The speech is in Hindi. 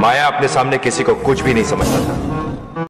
माया अपने सामने किसी को कुछ भी नहीं समझता था।